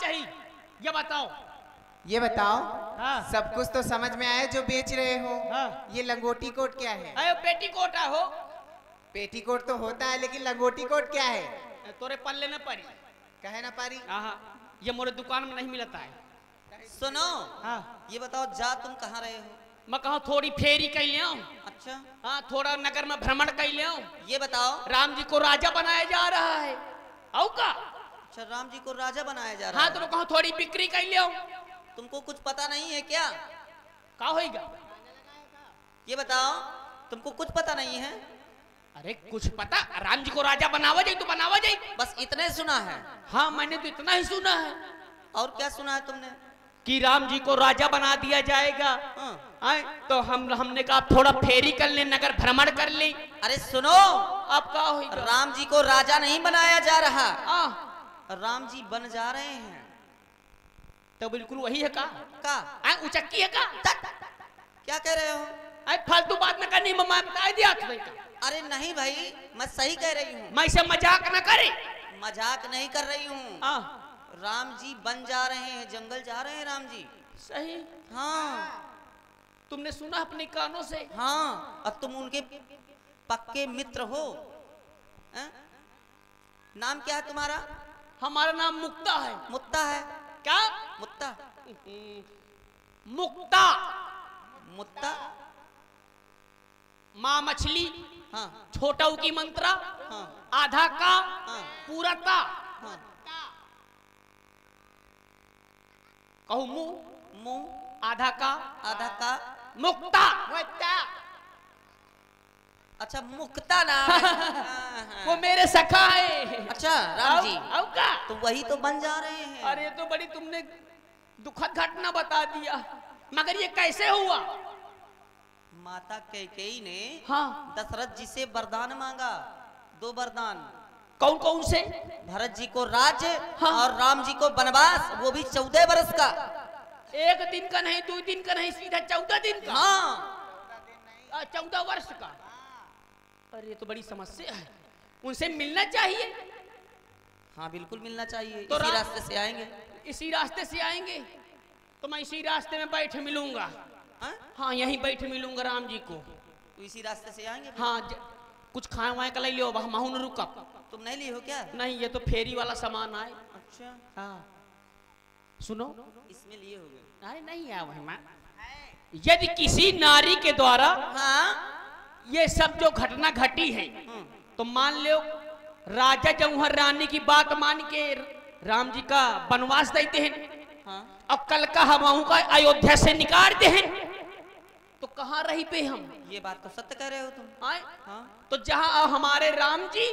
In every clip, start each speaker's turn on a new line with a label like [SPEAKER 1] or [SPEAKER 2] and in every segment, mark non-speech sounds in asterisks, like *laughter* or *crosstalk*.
[SPEAKER 1] चाहिए। ये बताओ।
[SPEAKER 2] ये बताओ
[SPEAKER 1] हाँ।
[SPEAKER 2] सब कुछ तो समझ में आया जो बेच रहे हो?
[SPEAKER 1] हाँ।
[SPEAKER 2] ये लंगोटी कोट क्या है?
[SPEAKER 1] अरे पेटी कोटा हो।
[SPEAKER 2] पेटीकोट तो होता है लेकिन लंगोटी कोट क्या है?
[SPEAKER 1] तोरे पल्ले न पड़ी
[SPEAKER 2] कहे ना पारी।
[SPEAKER 1] हाँ ये मोरे दुकान में नहीं मिलता है।
[SPEAKER 3] सुनो
[SPEAKER 1] हाँ।
[SPEAKER 3] ये बताओ जा तुम कहाँ रहे हो?
[SPEAKER 1] मैं कहूँ थोड़ी फेरी कर लिया
[SPEAKER 3] अच्छा।
[SPEAKER 1] हाँ थोड़ा नगर में भ्रमण कर लिया
[SPEAKER 3] ये बताओ।
[SPEAKER 1] राम जी को राजा बनाया जा रहा है। औ का?
[SPEAKER 3] राम जी को राजा बनाया जा रहा
[SPEAKER 1] हाँ
[SPEAKER 3] है।
[SPEAKER 1] तो मैं थोड़ी बिक्री कर लिया।
[SPEAKER 3] तुमको कुछ पता नहीं है क्या?
[SPEAKER 1] का होगा
[SPEAKER 3] ये बताओ तुमको कुछ पता नहीं है?
[SPEAKER 1] अरे कुछ पता? राम जी को राजा बनावा जाए तो बनावा जाए।
[SPEAKER 3] बस इतने सुना है।
[SPEAKER 1] हाँ मैंने तो इतना ही सुना है।
[SPEAKER 3] और क्या सुना है तुमने?
[SPEAKER 1] कि राम जी को राजा बना दिया जाएगा।
[SPEAKER 3] हाँ।
[SPEAKER 1] आए तो हम हमने कहा थोड़ा फेरी कर ले नगर भ्रमण कर ले।
[SPEAKER 3] अरे सुनो
[SPEAKER 1] अब का होगा
[SPEAKER 3] राम जी को राजा नहीं बनाया जा रहा।
[SPEAKER 1] आ,
[SPEAKER 3] राम जी बन जा रहे हैं।
[SPEAKER 1] तो बिल्कुल वही है का?
[SPEAKER 3] का
[SPEAKER 1] आए उचक्की है का
[SPEAKER 3] क्या कह रहे हो?
[SPEAKER 1] आए फालतू बात न करनी मैं बता दिया।
[SPEAKER 3] अरे नहीं भाई मैं सही कह रही हूँ।
[SPEAKER 1] मैं इसे मज़ाक न करे।
[SPEAKER 3] मज़ाक नहीं कर रही हूँ।
[SPEAKER 1] आ,
[SPEAKER 3] राम जी बन जा रहे हैं जंगल जा रहे हैं राम जी।
[SPEAKER 1] सही?
[SPEAKER 3] हाँ।
[SPEAKER 1] तुमने सुना अपने कानों से?
[SPEAKER 3] हाँ अब तुम उनके पक्के मित्र हो। हैं? नाम क्या है तुम्हारा?
[SPEAKER 1] हमारा नाम मुक्ता है।
[SPEAKER 3] मुत्ता है।
[SPEAKER 1] क्या?
[SPEAKER 3] मुत्ता
[SPEAKER 1] मुक्ता।
[SPEAKER 3] मुत्ता
[SPEAKER 1] माँ मछली।
[SPEAKER 3] हाँ।
[SPEAKER 1] छोटा की मंत्रा।
[SPEAKER 3] हाँ।
[SPEAKER 1] आधा का।
[SPEAKER 3] हाँ।
[SPEAKER 1] पूरा का।
[SPEAKER 3] हाँ।
[SPEAKER 1] कहू मुँह।
[SPEAKER 3] मुँह।
[SPEAKER 1] आधा का।
[SPEAKER 3] आधा का।
[SPEAKER 1] मुक्ता। मुक्ता।
[SPEAKER 3] अच्छा मुक्ता नाम हाँ, *laughs*
[SPEAKER 1] वो। मेरे सखा है।
[SPEAKER 3] अच्छा राम जी।
[SPEAKER 1] औ- औ का?
[SPEAKER 3] तो वही तो बन जा रहे हैं।
[SPEAKER 1] अरे ये तो बड़ी तुमने दुखद घटना बता दिया। मगर ये कैसे हुआ?
[SPEAKER 3] माता कैकेयी ने
[SPEAKER 1] हाँ।
[SPEAKER 3] दशरथ जी से वरदान मांगा। दो वरदान।
[SPEAKER 1] कौन कौन से?
[SPEAKER 3] भरत जी को राज्य
[SPEAKER 1] हाँ।
[SPEAKER 3] और राम जी को वनवास वो भी चौदह वर्ष का।
[SPEAKER 1] एक दिन का नहीं दो दिन का नहीं सीधा चौदह दिन का?
[SPEAKER 3] हाँ।
[SPEAKER 1] चौदह वर्ष का। अरे ये तो बड़ी समस्या है। उनसे मिलना चाहिए।
[SPEAKER 3] हाँ बिल्कुल मिलना चाहिए।
[SPEAKER 1] तो
[SPEAKER 3] इसी रास्ते से आएँगे।
[SPEAKER 1] इसी रास्ते से आएँगे। तो मैं इसी रास्ते में बैठ मिलूँगा।
[SPEAKER 3] हाँ?
[SPEAKER 1] हाँ यहीं बैठ मिलूँगा राम जी को।
[SPEAKER 3] तो इसी रास्ते से आएँगे
[SPEAKER 1] हाँ ज, कुछ खाए वाए का ले लियो हम न रुकब
[SPEAKER 3] तुम नहीं लिए हो क्या?
[SPEAKER 1] नहीं ये तो फेरी वाला सामान आए।
[SPEAKER 3] अच्छा।
[SPEAKER 1] हाँ। सुनो।
[SPEAKER 3] इसमें लिए हो गए
[SPEAKER 1] अरे नहीं आया वही मैं। यदि किसी नारी के द्वारा
[SPEAKER 3] हाँ?
[SPEAKER 1] ये सब जो घटना घटी है तो मान लो राजा जौहर रानी की बात मान के राम जी का वनवास देते हैं
[SPEAKER 3] हाँ।
[SPEAKER 1] अब कल का हवाओं का अयोध्या से निकालते हैं। तो कहाँ रही पे हम?
[SPEAKER 3] ये बात तो सत्य कह रहे हो तुम।
[SPEAKER 1] आए।
[SPEAKER 3] हाँ।
[SPEAKER 1] तो जहाँ हमारे राम जी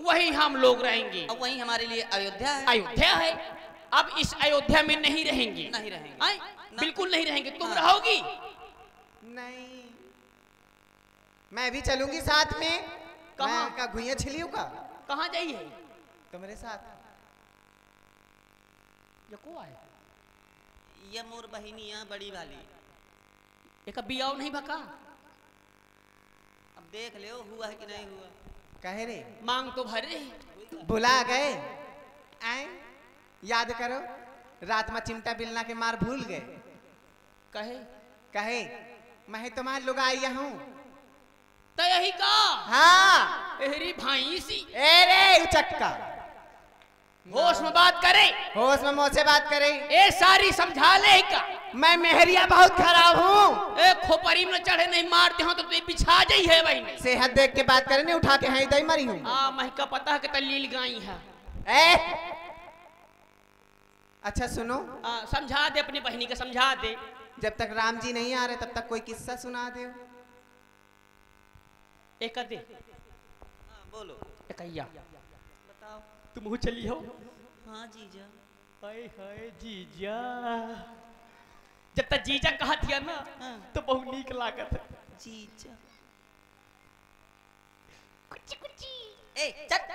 [SPEAKER 1] वही हम लोग रहेंगे।
[SPEAKER 3] अब वही हमारे लिए अयोध्या है।
[SPEAKER 1] अयोध्या है। अब इस अयोध्या में नहीं रहेंगे।
[SPEAKER 3] नहीं रहेंगे।
[SPEAKER 1] आए। बिल्कुल नहीं रहेंगे। तुम
[SPEAKER 3] हाँ।
[SPEAKER 1] रहोगी?
[SPEAKER 2] नहीं। मैं भी चलूँगी साथ में।
[SPEAKER 1] कहाँ?
[SPEAKER 2] का घुइया छिलियो का?
[SPEAKER 1] कहाँ जाइए?
[SPEAKER 2] तुम्हारे साथ।
[SPEAKER 1] ये को आए
[SPEAKER 3] ये मोर बहिनिया बड़ी वाली।
[SPEAKER 1] एक बियाव नहीं भका?
[SPEAKER 3] अब देख ले हुआ है कि नहीं हुआ?
[SPEAKER 2] कहे रे।
[SPEAKER 1] मांग तो भर।
[SPEAKER 2] भरे भुला गए। आए। याद करो रात में चिमटा बिलना के मार भूल गए।
[SPEAKER 1] कहे।
[SPEAKER 2] कहे मैं तुम्हारे लोग आई हूँ।
[SPEAKER 1] तो यही का
[SPEAKER 2] हाँ।
[SPEAKER 1] एहरी भाई सी।
[SPEAKER 2] ए रे उचक्का।
[SPEAKER 1] होश में बात करे।
[SPEAKER 2] होश में मुझसे बात करे।
[SPEAKER 1] ए सारी समझा ले का
[SPEAKER 2] मैं मेहरिया बहुत खराब हूँ।
[SPEAKER 1] ए खोपरी में चढ़े नहीं मारते हो तो तू बिछा जाई है भाई।
[SPEAKER 2] सेहत देख के बात करे नहीं उठा के हैं दई मरी हूँ।
[SPEAKER 1] आ महका पता है कि तलील गाई है।
[SPEAKER 2] ए! अच्छा सुनो।
[SPEAKER 1] समझा दे अपनी बहनी के समझा दे।
[SPEAKER 2] जब तक राम जी नहीं आ रहे तब तक कोई किस्सा सुना दे।
[SPEAKER 1] एक दे।
[SPEAKER 3] हाँ बोलो।
[SPEAKER 1] एकैया
[SPEAKER 3] बताओ।
[SPEAKER 1] तुम हो चली हो?
[SPEAKER 3] हाँ जीजा।
[SPEAKER 1] हाय हाय जीजा। जब तक जीजा कहा थिया ना
[SPEAKER 3] हाँ।
[SPEAKER 1] तो बहुत नीक लागत
[SPEAKER 3] जीजा।
[SPEAKER 1] कुची कुची
[SPEAKER 3] ए चल।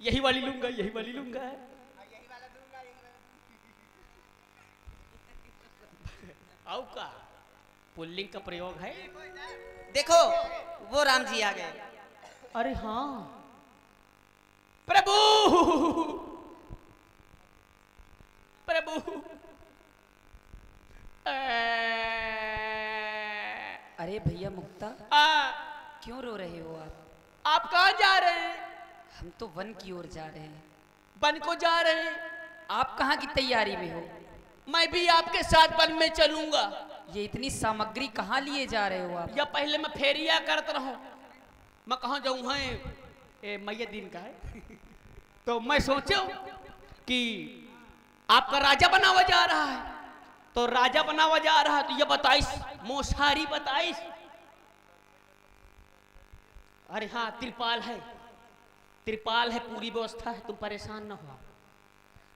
[SPEAKER 1] यही वाली लूँगा यही वाली लूँगा। आओ का? पुल्लिंग का प्रयोग है?
[SPEAKER 3] देखो वो राम जी आ गए।
[SPEAKER 1] अरे हाँ। प्रभु! प्रभु!
[SPEAKER 4] अरे भैया मुक्ता
[SPEAKER 1] आ,
[SPEAKER 4] क्यों रो रहे हो आप?
[SPEAKER 1] आप कहाँ जा रहे हैं?
[SPEAKER 4] हम तो वन की ओर जा रहे हैं।
[SPEAKER 1] वन को जा रहे हैं।
[SPEAKER 4] आप कहाँ की तैयारी में हो?
[SPEAKER 1] मैं भी आपके साथ वन में चलूँगा।
[SPEAKER 4] ये इतनी सामग्री कहाँ लिए जा रहे हो आप?
[SPEAKER 1] या पहले मैं फेरिया करता रहूँ? मैं कहाँ जाऊँ? है मैया दिन का है। तो मैं सोचो कि आपका राजा बनावा जा रहा है। तो राजा बनावा जा रहा है तो ये बताइस मोसारी बताइस। अरे हाँ त्रिपाल है। त्रिपाल है पूरी व्यवस्था है तुम परेशान ना हो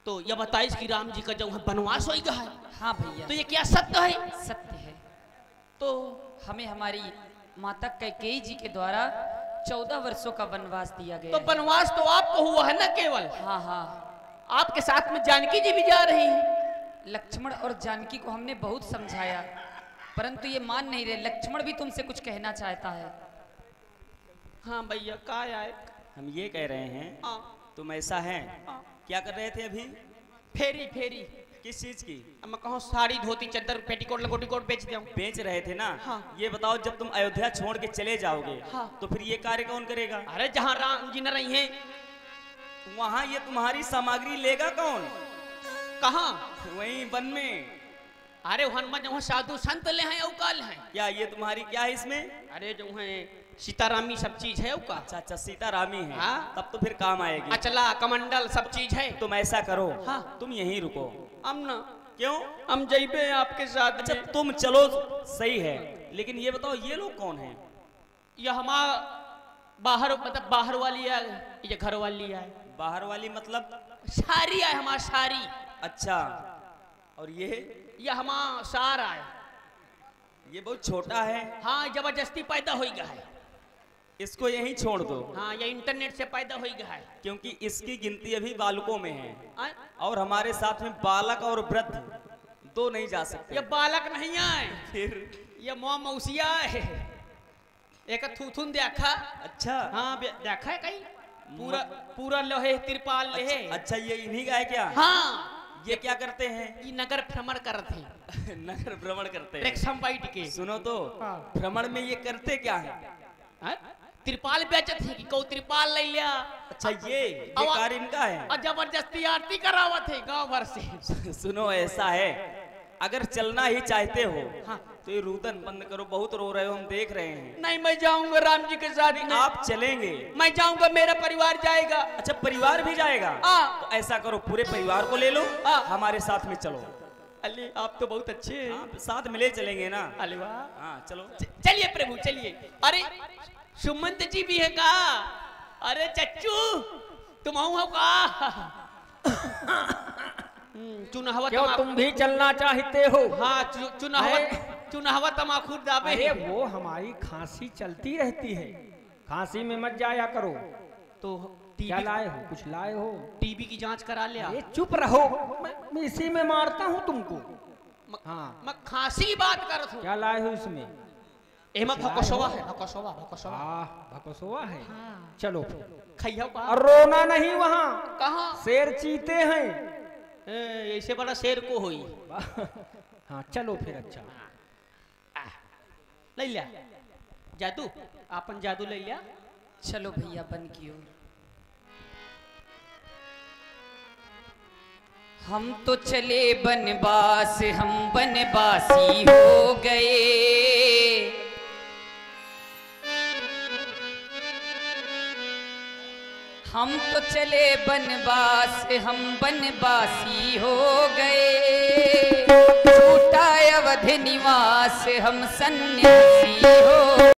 [SPEAKER 1] तो ये बताइस कि राम जी का जो है वनवास होगा है
[SPEAKER 4] हाँ भैया।
[SPEAKER 1] तो ये क्या सत्य है?
[SPEAKER 4] सत्य है।
[SPEAKER 1] तो
[SPEAKER 4] हमें हमारी माता कैकेयी जी के द्वारा चौदह वर्षों का वनवास दिया गया
[SPEAKER 1] तो वनवास तो आपको हुआ है ना केवल?
[SPEAKER 4] हाँ हाँ।
[SPEAKER 1] आपके साथ में जानकी जी भी जा रही है।
[SPEAKER 4] लक्ष्मण और जानकी को हमने बहुत समझाया परंतु ये मान नहीं रहे। लक्ष्मण भी तुमसे कुछ कहना चाहता है।
[SPEAKER 1] हाँ भैया का आए
[SPEAKER 5] हम ये कह रहे हैं
[SPEAKER 1] हाँ,
[SPEAKER 5] तुम ऐसा है
[SPEAKER 1] हाँ।
[SPEAKER 5] क्या कर रहे थे अभी?
[SPEAKER 1] फेरी फेरी।
[SPEAKER 5] किस चीज़ की?
[SPEAKER 1] अब मैं कहूँ साड़ी धोती चद्दर पेटीकोट लंगोटी कोट बेच दिया
[SPEAKER 5] बेच रहे थे ना?
[SPEAKER 1] हाँ।
[SPEAKER 5] ये बताओ जब तुम अयोध्या छोड़ के चले जाओगे
[SPEAKER 1] हाँ।
[SPEAKER 5] तो फिर ये कार्य कौन करेगा?
[SPEAKER 1] अरे जहाँ राम जी न रही हैं।
[SPEAKER 5] वहाँ ये तुम्हारी सामग्री लेगा कौन?
[SPEAKER 1] कहाँ?
[SPEAKER 5] वही वन में।
[SPEAKER 1] अरे हनुमान जो साधु संत ले हैं अवकाल हैं।
[SPEAKER 5] क्या ये तुम्हारी क्या है इसमें?
[SPEAKER 1] अरे जो है सीतारामी सब चीज़ है अवकाल
[SPEAKER 5] अच्छा अच्छा सीतारामी है।
[SPEAKER 1] हाँ।
[SPEAKER 5] तब तो फिर काम आएगी।
[SPEAKER 1] अचला कमंडल सब चीज़ है।
[SPEAKER 5] तुम ऐसा करो
[SPEAKER 1] हाँ।
[SPEAKER 5] तुम यहीं रुको।
[SPEAKER 1] हम ना।
[SPEAKER 5] क्यों?
[SPEAKER 1] हम जइबे आपके साथ
[SPEAKER 5] अच्छा तुम चलो सही है। लेकिन ये बताओ ये लोग कौन है?
[SPEAKER 1] ये हमारा बाहर मतलब बाहर वाली है ये घर वाली है
[SPEAKER 5] बाहर वाली मतलब?
[SPEAKER 1] सारी है हमारा सारी।
[SPEAKER 5] अच्छा और ये?
[SPEAKER 1] ये हमारा सारा है
[SPEAKER 5] ये बहुत छोटा है।
[SPEAKER 1] हाँ ज़बरदस्ती पैदा हो गया है।
[SPEAKER 5] इसको यही छोड़ दो।
[SPEAKER 1] हाँ ये इंटरनेट से पैदा हो गया है।
[SPEAKER 5] क्योंकि इसकी गिनती अभी बालकों में है? और हमारे साथ में बालक और वृद्ध दो नहीं जा सकते।
[SPEAKER 1] ये बालक नहीं आए।
[SPEAKER 5] फिर?
[SPEAKER 1] ये मौ मौसिया है। एक थूथुन देखा।
[SPEAKER 5] अच्छा।
[SPEAKER 1] हाँ देखा है कहीं? पूरा पूरा लोहे तिरपाल लोहे।
[SPEAKER 5] अच्छा, अच्छा ये इन्हीं का है क्या?
[SPEAKER 1] हाँ।
[SPEAKER 5] ये क्या करते हैं?
[SPEAKER 1] ये नगर भ्रमण करते थे *laughs*
[SPEAKER 5] नगर भ्रमण करते हैं।
[SPEAKER 1] के।
[SPEAKER 5] सुनो तो
[SPEAKER 1] हाँ।
[SPEAKER 5] भ्रमण में ये करते क्या है?
[SPEAKER 1] हाँ? तिरपाल बेचत है कि कौ तिरपाल ले लिया।
[SPEAKER 5] अच्छा ये ये कार्य इनका है।
[SPEAKER 1] और ज़बरदस्ती आरती करावत है गाँव भर से।
[SPEAKER 5] सुनो ऐसा है। अगर चलना ही चाहते हो
[SPEAKER 1] हाँ।
[SPEAKER 5] तो ये रुदन बंद करो बहुत रो रहे हो हम देख रहे हैं।
[SPEAKER 1] नहीं मैं जाऊँगा राम जी के साथ।
[SPEAKER 5] आप चलेंगे।
[SPEAKER 1] मैं जाऊँगा मेरा परिवार जाएगा।
[SPEAKER 5] अच्छा परिवार भी जाएगा?
[SPEAKER 1] हाँ।
[SPEAKER 5] तो ऐसा करो पूरे परिवार को ले लो
[SPEAKER 1] हाँ।
[SPEAKER 5] हमारे साथ में चलो।
[SPEAKER 1] अली आप तो बहुत अच्छे हैं।
[SPEAKER 5] हाँ, साथ मिले चलेंगे ना?
[SPEAKER 1] अली वाह।
[SPEAKER 5] चलो।
[SPEAKER 1] चलिए प्रभु चलिए। अरे सुमंत जी भी है का? अरे चच्चू तुम हो का? हम्म, चुनावा
[SPEAKER 6] क्यों तुम भी चलना चाहते हो?
[SPEAKER 1] हाँ चु- चुनावा चुनावा दाबे।
[SPEAKER 6] अरे वो हमारी खांसी चलती रहती है। खांसी में मत जाया करो।
[SPEAKER 1] तो
[SPEAKER 6] क्या
[SPEAKER 1] टीबी
[SPEAKER 6] लाए हो? कुछ लाए हो?
[SPEAKER 1] टीबी की जाँच करा लिया।
[SPEAKER 6] अरे चुप रहो। मैं, इसी में मारता हूँ तुमको।
[SPEAKER 1] म-
[SPEAKER 6] हाँ।
[SPEAKER 1] मैं खांसी बात कर हूँ
[SPEAKER 6] क्या लाए हो इसमें?
[SPEAKER 1] भकोसवा
[SPEAKER 6] है
[SPEAKER 1] भकोसवा भकोसवा
[SPEAKER 6] आह भकोसवा है चलो
[SPEAKER 1] खैया का
[SPEAKER 6] और रोना नहीं वहाँ
[SPEAKER 1] कहाँ
[SPEAKER 6] शेर चीते हैं
[SPEAKER 1] ऐसे बड़ा शेर को हुई
[SPEAKER 6] हाँ चलो फिर अच्छा
[SPEAKER 1] ले लिया जादू आपन जादू ले लिया
[SPEAKER 4] चलो भैया बन की हम तो चले बनवास हम बनवासी हो गए हम तो चले बनवास हम बनवासी हो गए। छूटा अवध निवास हम सन्यासी हो